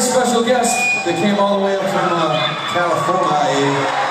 special guest that came all the way up from uh, California.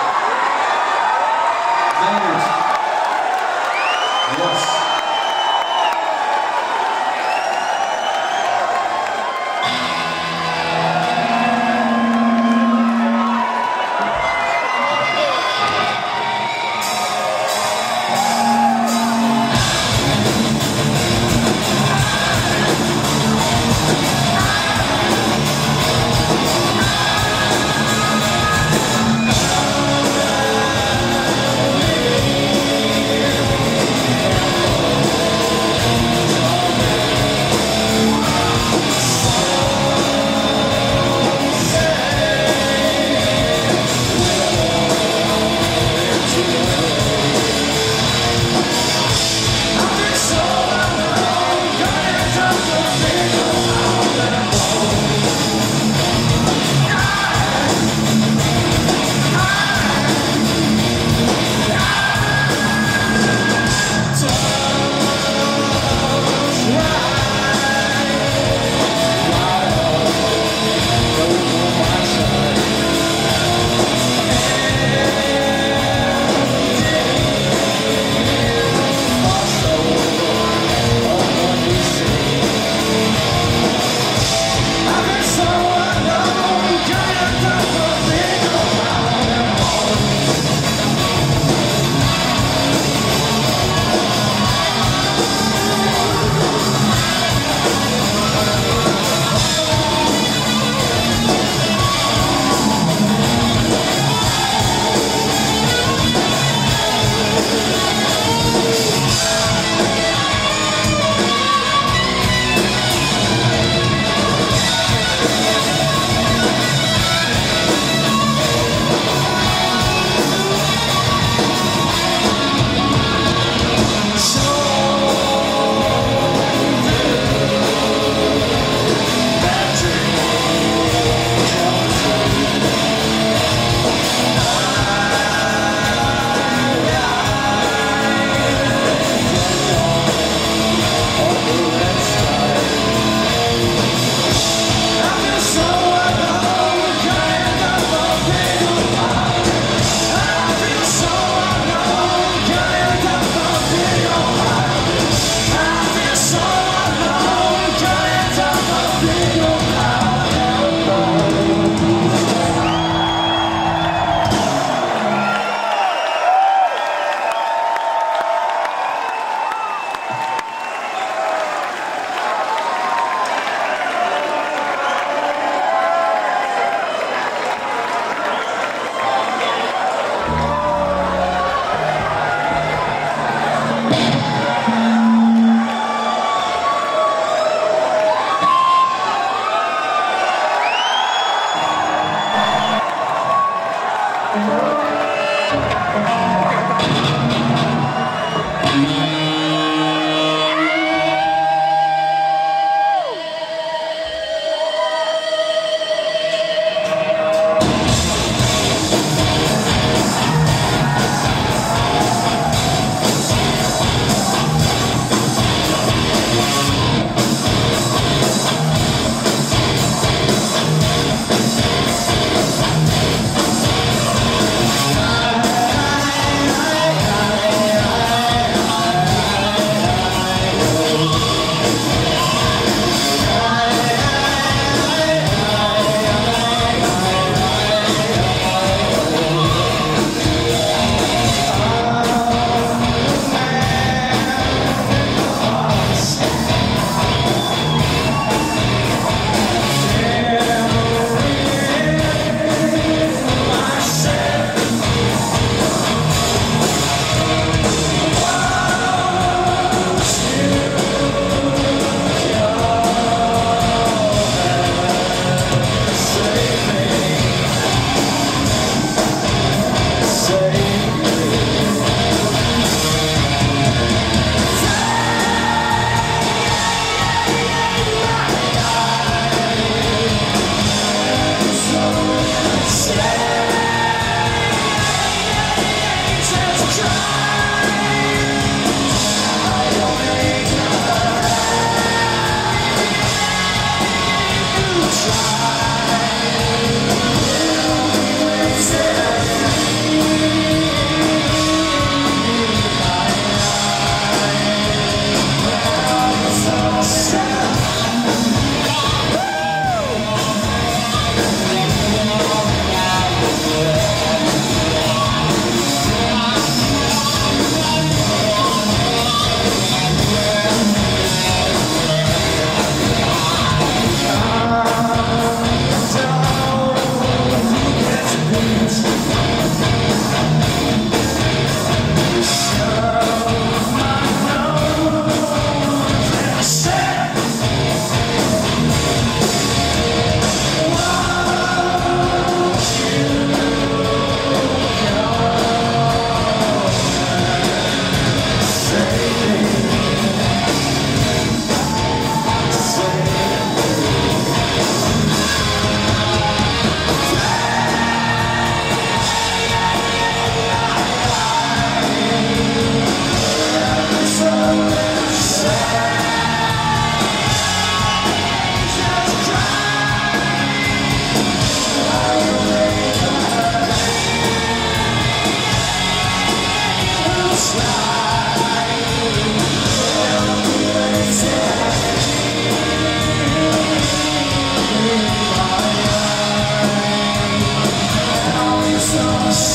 so